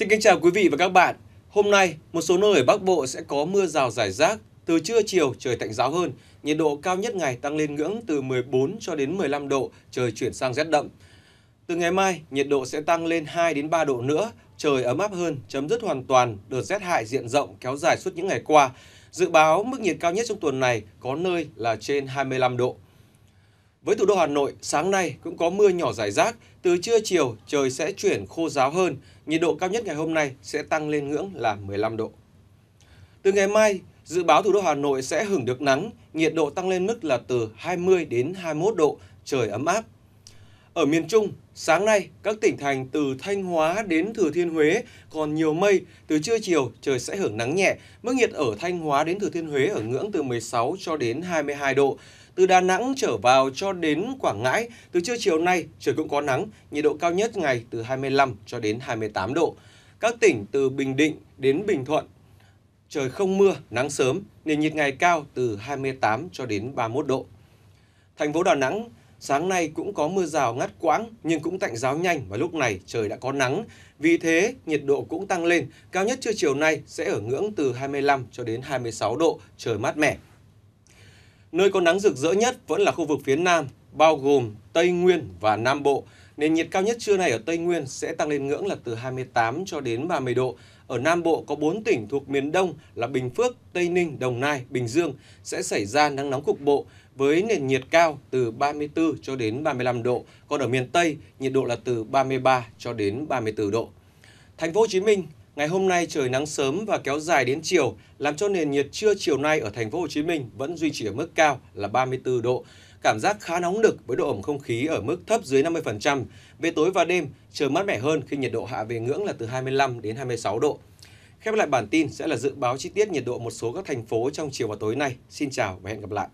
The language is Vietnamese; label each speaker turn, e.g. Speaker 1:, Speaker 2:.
Speaker 1: Xin kính chào quý vị và các bạn. Hôm nay, một số nơi ở Bắc Bộ sẽ có mưa rào rải rác. Từ trưa chiều trời tạnh giáo hơn, nhiệt độ cao nhất ngày tăng lên ngưỡng từ 14 cho đến 15 độ, trời chuyển sang rét đậm. Từ ngày mai, nhiệt độ sẽ tăng lên 2 đến 3 độ nữa, trời ấm áp hơn, chấm dứt hoàn toàn đợt rét hại diện rộng kéo dài suốt những ngày qua. Dự báo mức nhiệt cao nhất trong tuần này có nơi là trên 25 độ. Với thủ đô Hà Nội, sáng nay cũng có mưa nhỏ rải rác, từ trưa chiều trời sẽ chuyển khô ráo hơn, nhiệt độ cao nhất ngày hôm nay sẽ tăng lên ngưỡng là 15 độ. Từ ngày mai, dự báo thủ đô Hà Nội sẽ hưởng được nắng, nhiệt độ tăng lên mức là từ 20 đến 21 độ, trời ấm áp. Ở miền Trung, sáng nay, các tỉnh thành từ Thanh Hóa đến Thừa Thiên Huế còn nhiều mây, từ trưa chiều trời sẽ hưởng nắng nhẹ, mức nhiệt ở Thanh Hóa đến Thừa Thiên Huế ở ngưỡng từ 16 cho đến 22 độ. Từ Đà Nẵng trở vào cho đến Quảng Ngãi, từ trưa chiều nay trời cũng có nắng, nhiệt độ cao nhất ngày từ 25 cho đến 28 độ. Các tỉnh từ Bình Định đến Bình Thuận, trời không mưa, nắng sớm, nền nhiệt ngày cao từ 28 cho đến 31 độ. Thành phố Đà Nẵng, sáng nay cũng có mưa rào ngắt quãng nhưng cũng tạnh giáo nhanh và lúc này trời đã có nắng. Vì thế, nhiệt độ cũng tăng lên, cao nhất trưa chiều nay sẽ ở ngưỡng từ 25 cho đến 26 độ, trời mát mẻ. Nơi có nắng rực rỡ nhất vẫn là khu vực phía Nam, bao gồm Tây Nguyên và Nam Bộ. Nền nhiệt cao nhất trưa nay ở Tây Nguyên sẽ tăng lên ngưỡng là từ 28 cho đến 30 độ. Ở Nam Bộ có 4 tỉnh thuộc miền Đông là Bình Phước, Tây Ninh, Đồng Nai, Bình Dương sẽ xảy ra nắng nóng cục bộ với nền nhiệt cao từ 34 cho đến 35 độ. Còn ở miền Tây, nhiệt độ là từ 33 cho đến 34 độ. Thành phố Hồ Chí Minh Ngày hôm nay trời nắng sớm và kéo dài đến chiều, làm cho nền nhiệt trưa chiều nay ở thành phố Hồ Chí Minh vẫn duy trì ở mức cao là 34 độ. Cảm giác khá nóng nực với độ ẩm không khí ở mức thấp dưới 50%. Về tối và đêm, trời mát mẻ hơn khi nhiệt độ hạ về ngưỡng là từ 25 đến 26 độ. Khép lại bản tin sẽ là dự báo chi tiết nhiệt độ một số các thành phố trong chiều và tối nay. Xin chào và hẹn gặp lại.